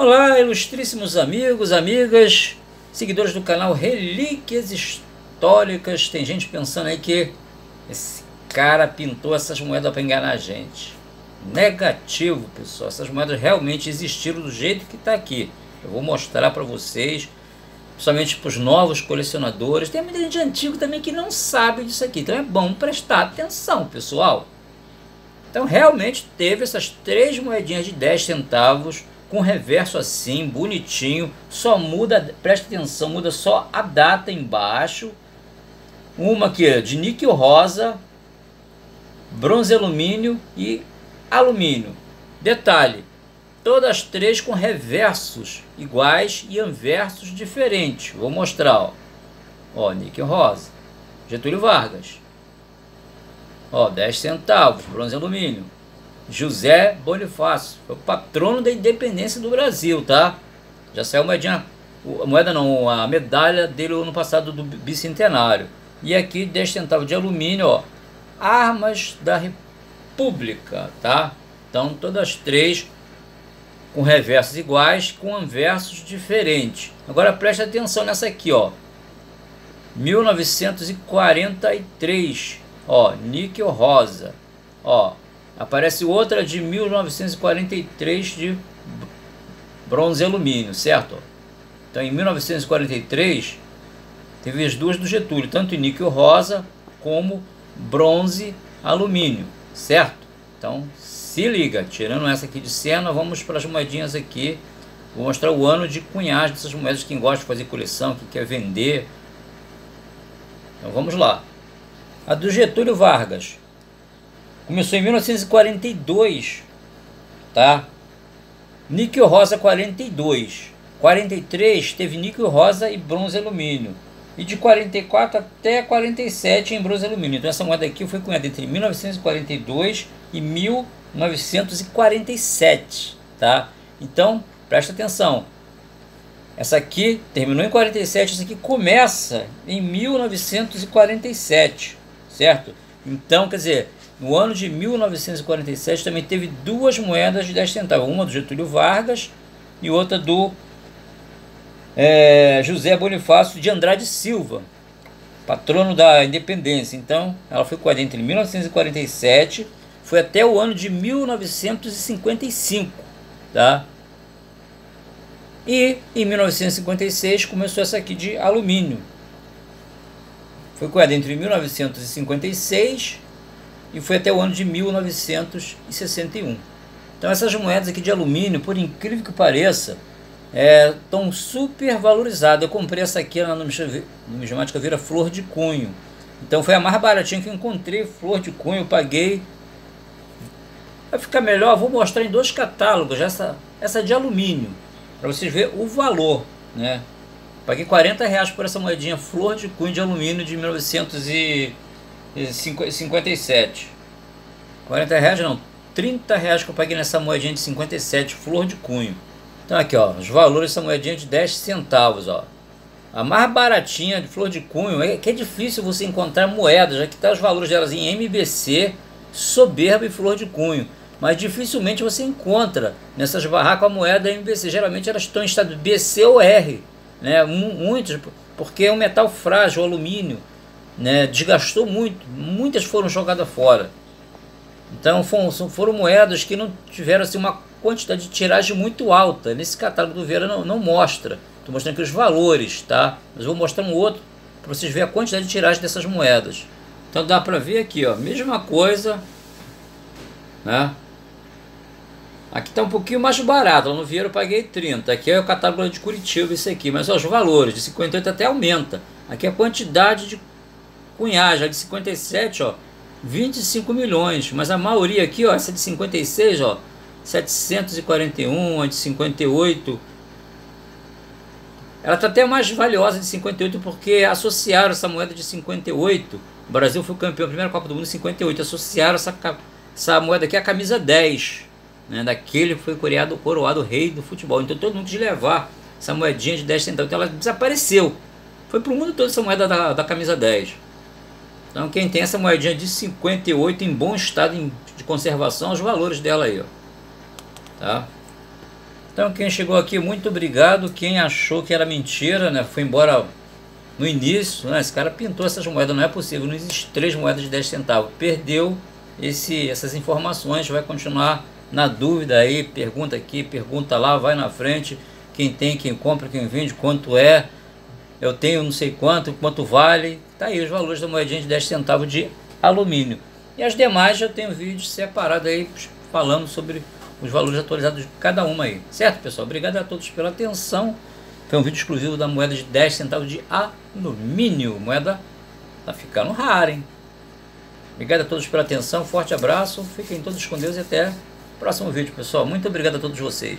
Olá, ilustríssimos amigos, amigas, seguidores do canal Relíquias Históricas. Tem gente pensando aí que esse cara pintou essas moedas para enganar a gente. Negativo, pessoal. Essas moedas realmente existiram do jeito que está aqui. Eu vou mostrar para vocês, principalmente para os novos colecionadores. Tem muita gente antiga também que não sabe disso aqui. Então é bom prestar atenção, pessoal. Então realmente teve essas três moedinhas de 10 centavos com reverso assim, bonitinho, só muda, presta atenção, muda só a data embaixo. Uma aqui de níquel rosa, bronze alumínio e alumínio. Detalhe, todas as três com reversos iguais e anversos diferentes. Vou mostrar, ó. Ó, níquel rosa, Getúlio Vargas. Ó, 10 centavos, bronze alumínio. José Bonifácio, foi o patrono da independência do Brasil, tá? Já saiu a a moeda não, a medalha dele no passado do bicentenário. E aqui 10 centavos de alumínio, ó, armas da República, tá? Então todas as três com reversos iguais, com anversos diferentes. Agora preste atenção nessa aqui, ó. 1943, ó, níquel rosa, ó, Aparece outra de 1943 de bronze e alumínio, certo? Então em 1943 teve as duas do Getúlio, tanto em níquel rosa como bronze alumínio, certo? Então se liga, tirando essa aqui de cena, vamos para as moedinhas aqui. Vou mostrar o ano de cunhagem dessas moedas, quem gosta de fazer coleção, que quer vender. Então vamos lá. A do Getúlio Vargas, Começou em 1942, tá? Níquel rosa 42. 43 teve níquel rosa e bronze alumínio. E de 44 até 47 em bronze alumínio. Então essa moeda aqui foi cunhada entre 1942 e 1947, tá? Então, presta atenção. Essa aqui terminou em 47, essa aqui começa em 1947, certo? Então, quer dizer, no ano de 1947 também teve duas moedas de 10 centavos, uma do Getúlio Vargas e outra do é, José Bonifácio de Andrade Silva, patrono da independência. Então, ela foi coada entre 1947 foi até o ano de 1955, tá? E em 1956 começou essa aqui de alumínio. Foi coada entre 1956 e foi até o ano de 1961. Então essas moedas aqui de alumínio, por incrível que pareça, estão é, super valorizadas. Eu comprei essa aqui na numismática Vira Flor de Cunho. Então foi a mais baratinha que eu encontrei, Flor de Cunho, paguei. Vai ficar melhor, vou mostrar em dois catálogos, essa, essa de alumínio, para vocês verem o valor, né? Paguei 40 reais por essa moedinha Flor de Cunho de alumínio de 1900 e 57. 40 reais não, 30 reais que eu paguei nessa moedinha de 57, flor de cunho. Então aqui ó, os valores dessa moedinha de 10 centavos ó. A mais baratinha de flor de cunho é que é difícil você encontrar moedas, já que tá os valores delas em MBC, soberba e flor de cunho. Mas dificilmente você encontra nessas barracas a moeda MBC. Geralmente elas estão em estado BC ou R. Né? Muitos, porque é um metal frágil, alumínio né, desgastou muito, muitas foram jogadas fora. Então foram, foram moedas que não tiveram assim, uma quantidade de tiragem muito alta. Nesse catálogo do Vieira não, não mostra. Estou mostrando aqui os valores, tá? Mas vou mostrar um outro para vocês verem a quantidade de tiragem dessas moedas. Então dá para ver aqui, ó, mesma coisa, né? Aqui está um pouquinho mais barato, no Vieira eu paguei 30. Aqui é o catálogo de Curitiba, esse aqui. Mas ó, os valores, de 58 até aumenta. Aqui é a quantidade de Cunhá, já de 57, ó, 25 milhões. Mas a maioria aqui, ó, essa de 56, ó, 741, a de 58. Ela está até mais valiosa de 58 porque associaram essa moeda de 58. O Brasil foi campeão da primeira Copa do Mundo em 58. Associaram essa, essa moeda aqui à camisa 10. Né, daquele foi coroado, coroado rei do futebol. Então todo mundo quis levar essa moedinha de 10 centavos. Então ela desapareceu. Foi para o mundo todo essa moeda da, da camisa 10. Então quem tem essa moedinha de 58 em bom estado de conservação, os valores dela aí, ó. Tá? Então quem chegou aqui, muito obrigado. Quem achou que era mentira, né? Foi embora no início, né? Esse cara pintou essas moedas, não é possível. Não existe três moedas de 10 centavos. Perdeu esse, essas informações, vai continuar na dúvida aí, pergunta aqui, pergunta lá, vai na frente. Quem tem, quem compra, quem vende, quanto é. Eu tenho não sei quanto, quanto vale. Tá aí os valores da moedinha de 10 centavos de alumínio. E as demais eu tenho vídeos separados aí falando sobre os valores atualizados de cada uma aí. Certo, pessoal? Obrigado a todos pela atenção. Foi um vídeo exclusivo da moeda de 10 centavos de alumínio. Moeda tá ficando rara, hein? Obrigado a todos pela atenção. Forte abraço. Fiquem todos com Deus e até o próximo vídeo, pessoal. Muito obrigado a todos vocês.